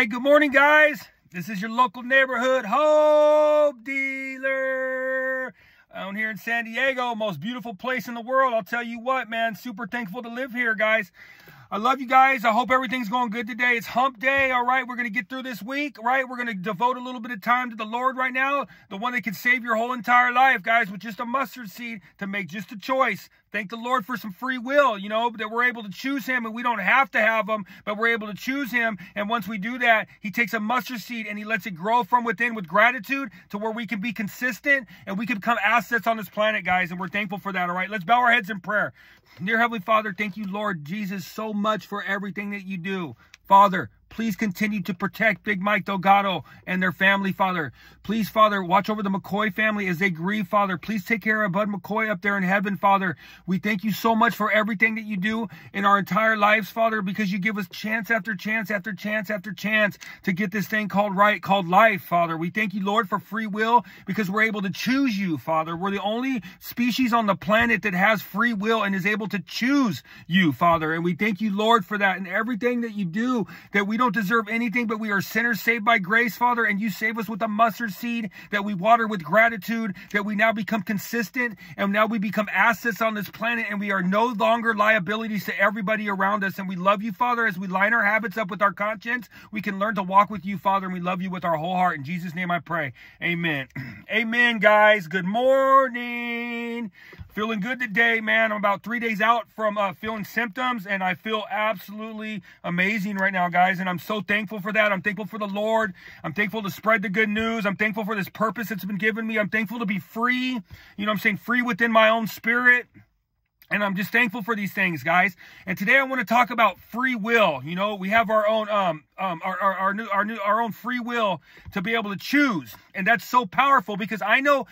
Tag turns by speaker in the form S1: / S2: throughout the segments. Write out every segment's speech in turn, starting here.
S1: Hey, good morning, guys. This is your local neighborhood hope dealer out here in San Diego, most beautiful place in the world. I'll tell you what, man, super thankful to live here, guys. I love you guys. I hope everything's going good today. It's hump day. All right. We're going to get through this week, right? We're going to devote a little bit of time to the Lord right now, the one that can save your whole entire life, guys, with just a mustard seed to make just a choice. Thank the Lord for some free will, you know, that we're able to choose Him and we don't have to have Him, but we're able to choose Him. And once we do that, He takes a mustard seed and He lets it grow from within with gratitude to where we can be consistent and we can become assets on this planet, guys. And we're thankful for that, all right? Let's bow our heads in prayer. Dear Heavenly Father, thank you, Lord Jesus, so much for everything that you do. Father, Please continue to protect Big Mike Delgado and their family, Father. Please, Father, watch over the McCoy family as they grieve, Father. Please take care of Bud McCoy up there in heaven, Father. We thank you so much for everything that you do in our entire lives, Father, because you give us chance after chance after chance after chance to get this thing called right, called life, Father. We thank you, Lord, for free will because we're able to choose you, Father. We're the only species on the planet that has free will and is able to choose you, Father. And we thank you, Lord, for that and everything that you do that we don't deserve anything, but we are sinners saved by grace, Father, and you save us with a mustard seed that we water with gratitude, that we now become consistent, and now we become assets on this planet, and we are no longer liabilities to everybody around us. And we love you, Father, as we line our habits up with our conscience. We can learn to walk with you, Father, and we love you with our whole heart. In Jesus' name I pray. Amen. Amen, guys. Good morning. Feeling good today, man. I'm about three days out from uh, feeling symptoms, and I feel absolutely amazing right now, guys. And I'm so thankful for that. I'm thankful for the Lord. I'm thankful to spread the good news. I'm thankful for this purpose that's been given me. I'm thankful to be free. You know I'm saying? Free within my own spirit. And I'm just thankful for these things, guys. And today I want to talk about free will. You know, we have our own um um our our, our new our new our own free will to be able to choose. And that's so powerful because I know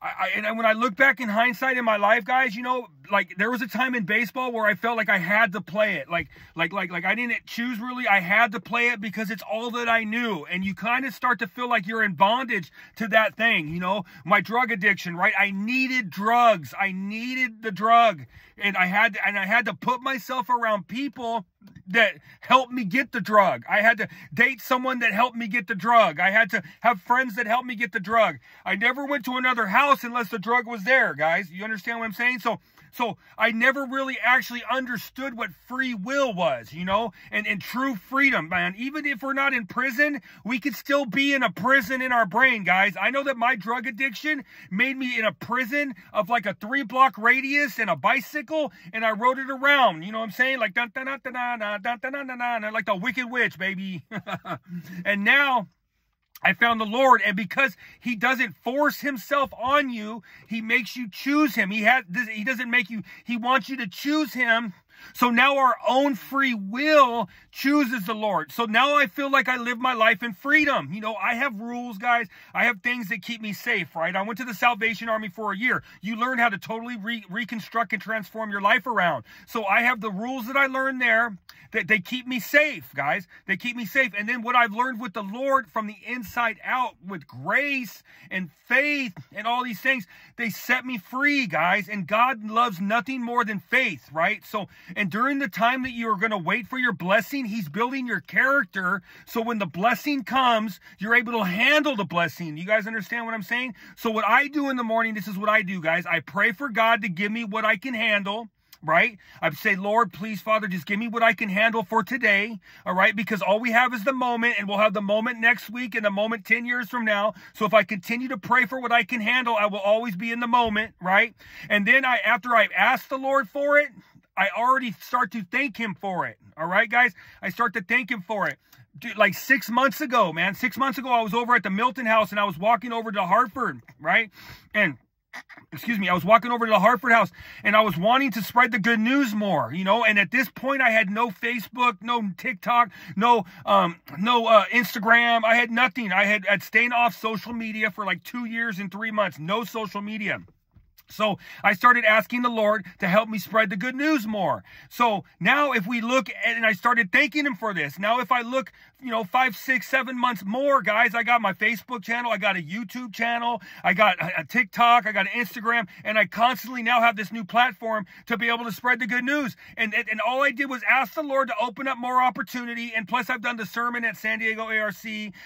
S1: I, and when I look back in hindsight in my life, guys, you know, like there was a time in baseball where I felt like I had to play it. Like, like, like, like I didn't choose really. I had to play it because it's all that I knew. And you kind of start to feel like you're in bondage to that thing, you know, my drug addiction, right? I needed drugs. I needed the drug and I had to, and I had to put myself around people that helped me get the drug. I had to date someone that helped me get the drug. I had to have friends that helped me get the drug. I never went to another house unless the drug was there, guys. You understand what I'm saying? So so I never really actually understood what free will was, you know, and, and true freedom, man. Even if we're not in prison, we could still be in a prison in our brain, guys. I know that my drug addiction made me in a prison of like a three block radius and a bicycle, and I rode it around, you know what I'm saying? Like, dun, dun, dun, dun, dun, dun, dun, dun, dun, like the Wicked Witch, baby. and now, I found the Lord, and because He doesn't force Himself on you, He makes you choose Him. He has He doesn't make you. He wants you to choose Him. So now our own free will chooses the Lord. So now I feel like I live my life in freedom. You know, I have rules, guys. I have things that keep me safe, right? I went to the Salvation Army for a year. You learn how to totally re reconstruct and transform your life around. So I have the rules that I learned there that they keep me safe, guys. They keep me safe. And then what I've learned with the Lord from the inside out with grace and faith and all these things, they set me free, guys. And God loves nothing more than faith, right? So, and during the time that you are going to wait for your blessing, He's building your character. So when the blessing comes, you're able to handle the blessing. You guys understand what I'm saying? So what I do in the morning, this is what I do, guys. I pray for God to give me what I can handle right? I say, Lord, please, Father, just give me what I can handle for today, all right? Because all we have is the moment, and we'll have the moment next week and the moment 10 years from now. So if I continue to pray for what I can handle, I will always be in the moment, right? And then I, after I've asked the Lord for it, I already start to thank Him for it, all right, guys? I start to thank Him for it. Dude, like six months ago, man, six months ago, I was over at the Milton House and I was walking over to Hartford, right? And excuse me, I was walking over to the Hartford house and I was wanting to spread the good news more, you know, and at this point I had no Facebook, no TikTok, no um no uh Instagram. I had nothing. I had had stayed off social media for like 2 years and 3 months. No social media. So I started asking the Lord to help me spread the good news more. So now if we look at, and I started thanking him for this. Now if I look, you know, five, six, seven months more, guys, I got my Facebook channel. I got a YouTube channel. I got a, TikTok. I got an Instagram and I constantly now have this new platform to be able to spread the good news. And, and, and all I did was ask the Lord to open up more opportunity. And plus I've done the sermon at San Diego ARC.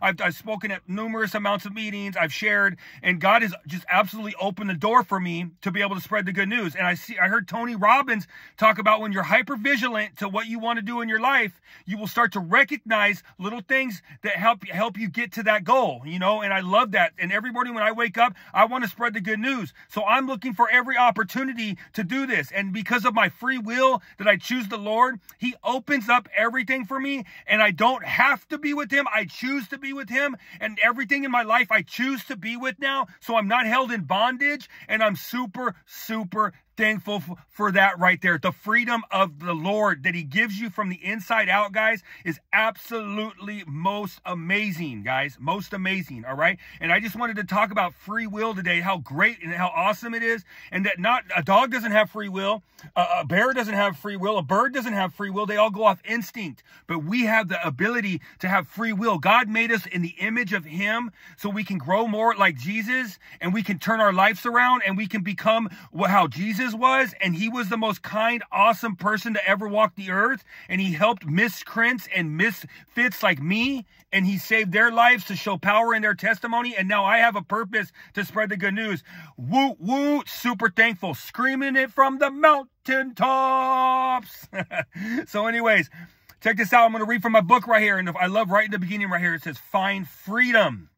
S1: I've, I've spoken at numerous amounts of meetings. I've shared and God has just absolutely opened the door for me to be able to spread the good news. And I see, I heard Tony Robbins talk about when you're hyper vigilant to what you want to do in your life, you will start to recognize little things that help help you get to that goal. You know, and I love that. And every morning when I wake up, I want to spread the good news. So I'm looking for every opportunity to do this. And because of my free will that I choose the Lord, He opens up everything for me, and I don't have to be with Him. I choose to be with Him, and everything in my life I choose to be with now. So I'm not held in bondage, and I'm super, super thankful for that right there. The freedom of the Lord that He gives you from the inside out, guys, is absolutely most amazing, guys. Most amazing, all right? And I just wanted to talk about free will today, how great and how awesome it is, and that not a dog doesn't have free will, a, a bear doesn't have free will, a bird doesn't have free will. They all go off instinct, but we have the ability to have free will. God made us in the image of Him so we can grow more like Jesus and we can turn our lives around and we can become how Jesus Was, and he was the most kind, awesome person to ever walk the earth, and he helped miscreants and misfits like me, and he saved their lives to show power in their testimony, and now I have a purpose to spread the good news. Woo, woo, super thankful, screaming it from the mountain tops. so anyways, check this out. I'm going to read from my book right here, and if I love right in the beginning right here. It says, find freedom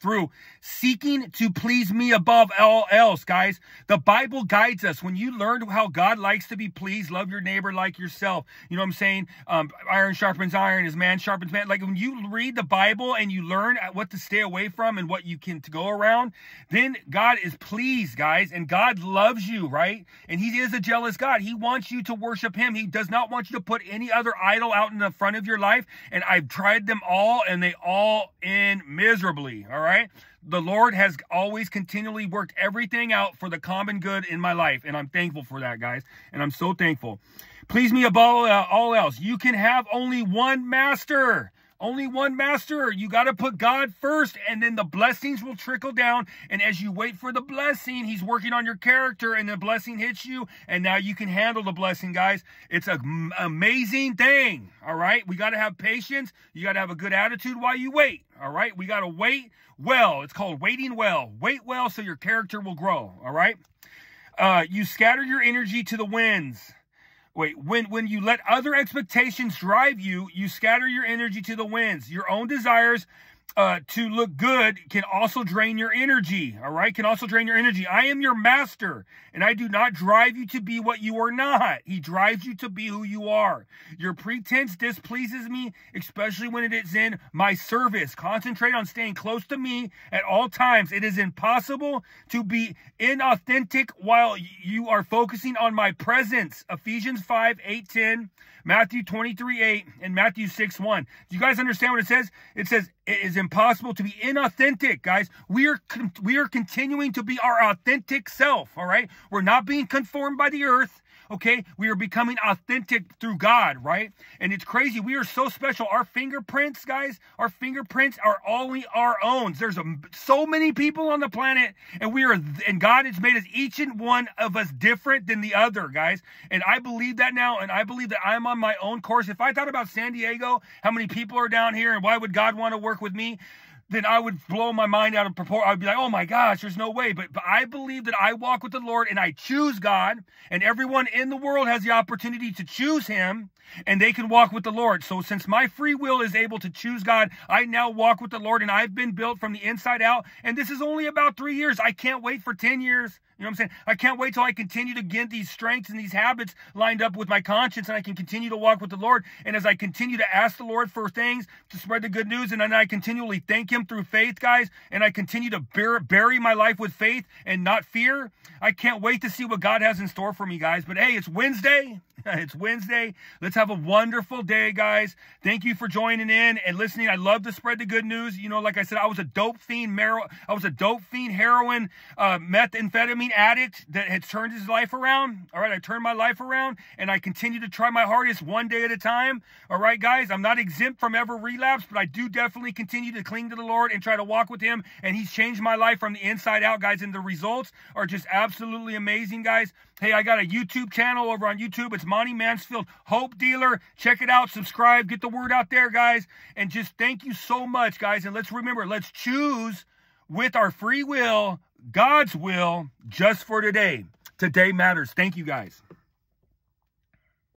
S1: through seeking to please me above all else, guys. The Bible guides us. When you learn how God likes to be pleased, love your neighbor like yourself. You know what I'm saying? Um, iron sharpens iron, as man sharpens man. Like when you read the Bible and you learn what to stay away from and what you can go around, then God is pleased, guys. And God loves you, right? And He is a jealous God. He wants you to worship Him. He does not want you to put any other idol out in the front of your life. And I've tried them all and they all end miserably, all right? Right? The Lord has always continually worked everything out for the common good in my life. And I'm thankful for that, guys. And I'm so thankful. Please me above all uh, else. You can have only one master. Only one master. You got to put God first, and then the blessings will trickle down. And as you wait for the blessing, He's working on your character, and the blessing hits you, and now you can handle the blessing, guys. It's an amazing thing. All right. We got to have patience. You got to have a good attitude while you wait. All right. We got to wait well. It's called waiting well. Wait well so your character will grow. All right. Uh, you scatter your energy to the winds. Wait, when, when you let other expectations drive you, you scatter your energy to the winds. Your own desires uh, to look good can also drain your energy. All right, can also drain your energy. I am your master, and I do not drive you to be what you are not. He drives you to be who you are. Your pretense displeases me, especially when it is in my service. Concentrate on staying close to me at all times. It is impossible to be inauthentic while you are focusing on my presence. Ephesians 5 8 10. Matthew 23, 8, and Matthew 6, 1. Do you guys understand what it says? It says it is impossible to be inauthentic, guys. We are we are continuing to be our authentic self, all right? We're not being conformed by the earth. Okay, we are becoming authentic through God, right? And it's crazy. We are so special. Our fingerprints, guys, our fingerprints are only our own. There's a, so many people on the planet, and we are, and God has made us each and one of us different than the other, guys. And I believe that now, and I believe that I'm on my own course. If I thought about San Diego, how many people are down here, and why would God want to work with me? Then I would blow my mind out of proportion. I'd be like, oh my gosh, there's no way. But, but I believe that I walk with the Lord and I choose God, and everyone in the world has the opportunity to choose Him, and they can walk with the Lord. So since my free will is able to choose God, I now walk with the Lord, and I've been built from the inside out. And this is only about three years. I can't wait for 10 years. Know what I'm saying? I can't wait till I continue to get these strengths and these habits lined up with my conscience and I can continue to walk with the Lord. And as I continue to ask the Lord for things to spread the good news and then I continually thank Him through faith, guys, and I continue to bear, bury my life with faith and not fear, I can't wait to see what God has in store for me, guys. But hey, it's Wednesday. It's Wednesday. Let's have a wonderful day, guys. Thank you for joining in and listening. I love to spread the good news. You know, like I said, I was a dope fiend, mar- I was a dope fiend, heroin, uh, methamphetamine addict that had turned his life around. All right, I turned my life around and I continue to try my hardest one day at a time. All right, guys, I'm not exempt from ever relapse, but I do definitely continue to cling to the Lord and try to walk with Him. And He's changed my life from the inside out, guys. And the results are just absolutely amazing, guys. Hey, I got a YouTube channel over on YouTube. It's Monte Mansfield Hope Dealer. Check it out, subscribe, get the word out there, guys. And just thank you so much, guys. And let's remember, let's choose with our free will, God's will, just for today. Today matters. Thank you, guys.